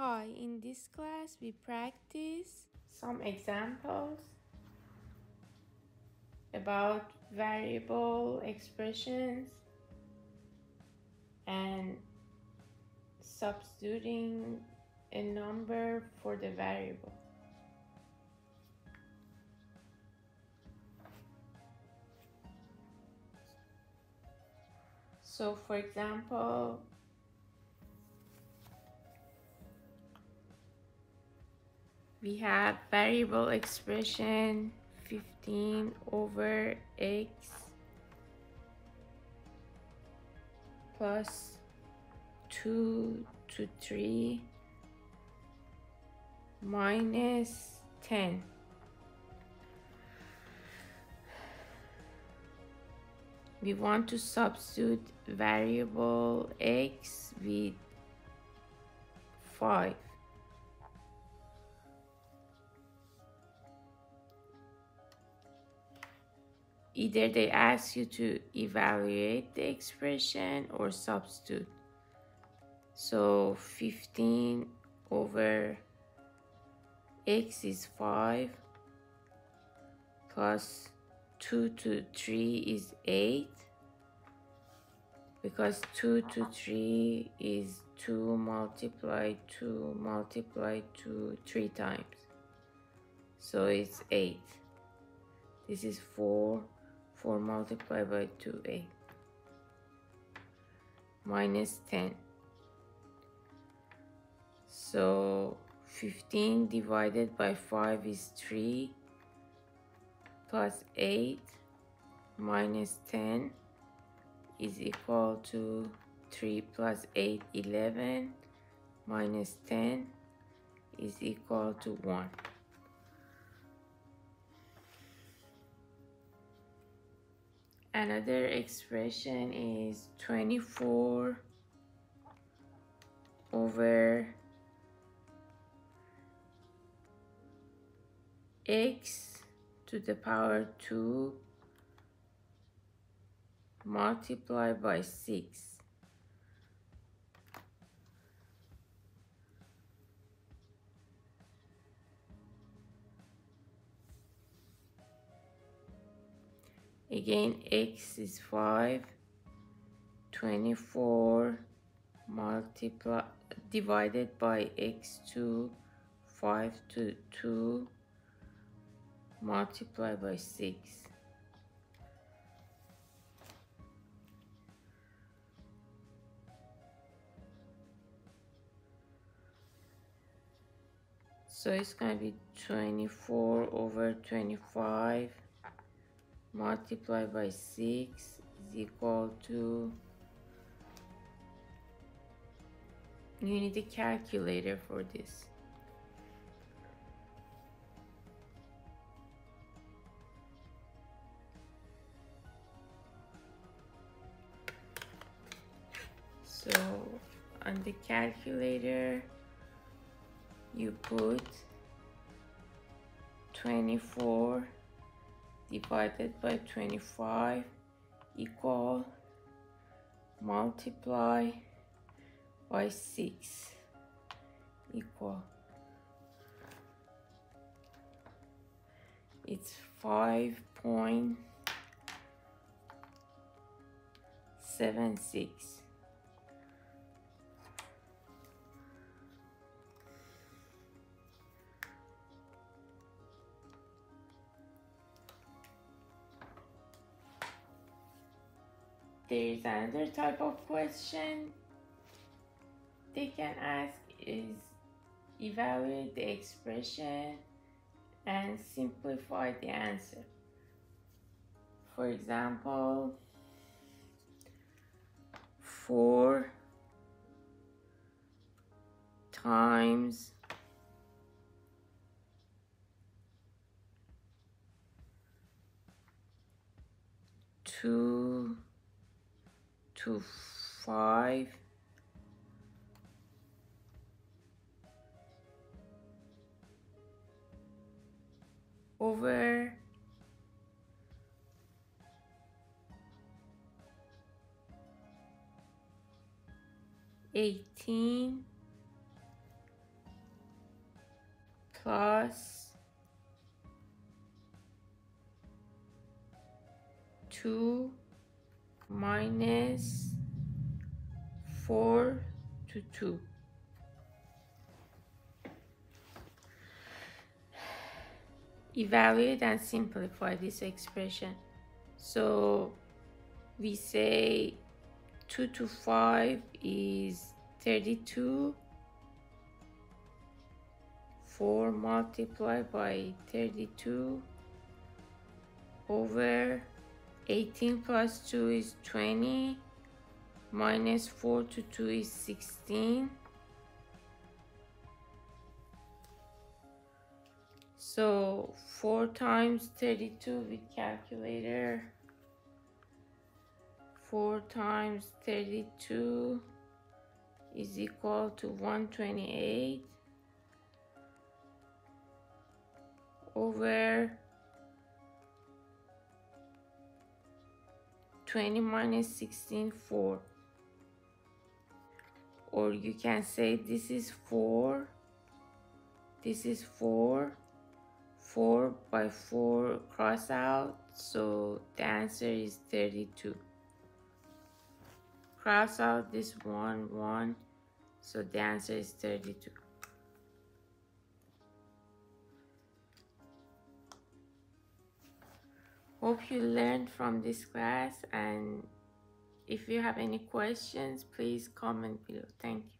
Hi, in this class we practice some examples about variable expressions and substituting a number for the variable. So for example, we have variable expression 15 over x plus 2 to 3 minus 10 we want to substitute variable x with 5 either they ask you to evaluate the expression or substitute. So 15 over x is 5 plus 2 to 3 is 8 because 2 to 3 is 2 multiplied 2 multiplied 2 3 times. So it's 8 this is 4 4 multiplied by 2a minus 10 so 15 divided by 5 is 3 plus 8 minus 10 is equal to 3 plus 8 11 minus 10 is equal to 1 another expression is 24 over x to the power 2 multiplied by 6. Again, x is 5, 24 multiply divided by x2, 5 to 2 multiply by 6. So it's going to be 24 over 25 multiplied by 6 is equal to you need a calculator for this. So on the calculator you put 24 divided by 25 equal multiply by 6 equal. It's 5.76 there's another type of question they can ask is evaluate the expression and simplify the answer. For example, 4 times two to 5 over. Eighteen. Plus 2 minus 4 to 2. Evaluate and simplify this expression. So we say 2 to 5 is 32 4 multiplied by 32 over 18 plus 2 is 20 minus 4 to 2 is 16 so 4 times 32 with calculator. 4 times 32 is equal to 128 over 20 minus 16 4 or you can say this is 4 this is 4 4 by 4 cross out so the answer is 32 cross out this one one so the answer is 32 Hope you learned from this class and if you have any questions, please comment below. Thank you.